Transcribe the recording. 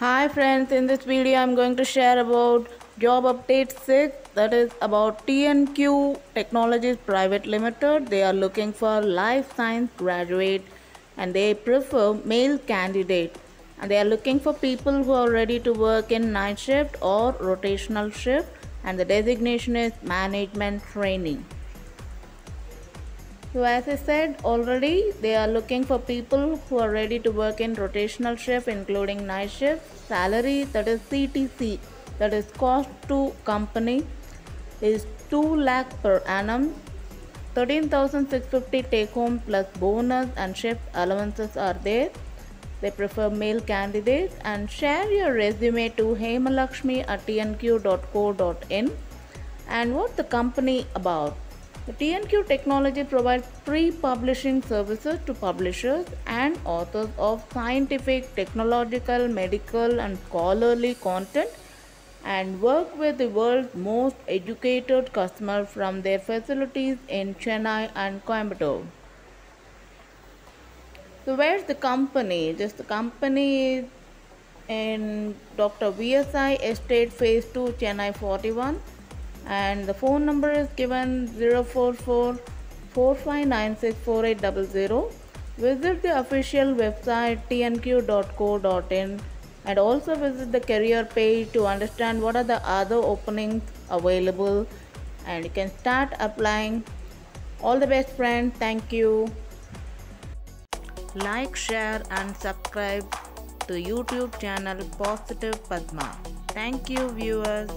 Hi friends, in this video I'm going to share about job update 6 that is about TNQ Technologies Private Limited. They are looking for life science graduate and they prefer male candidate and they are looking for people who are ready to work in night shift or rotational shift and the designation is management training. So as I said already, they are looking for people who are ready to work in rotational shift including night shift. Salary that is CTC that is cost to company is 2 lakh per annum. 13,650 take home plus bonus and shift allowances are there. They prefer male candidates and share your resume to hemalakshmi at tnq.co.in and what the company about. The TNQ technology provides pre-publishing services to publishers and authors of scientific, technological, medical, and scholarly content and work with the world's most educated customers from their facilities in Chennai and Coimbatore. So, where's the company? Just the company is in Dr. VSI Estate Phase 2, Chennai 41 and the phone number is given 044 4596 Visit the official website tnq.co.in and also visit the career page to understand what are the other openings available and you can start applying. All the best friends. Thank you. Like, share and subscribe to YouTube channel Positive Padma. Thank you viewers.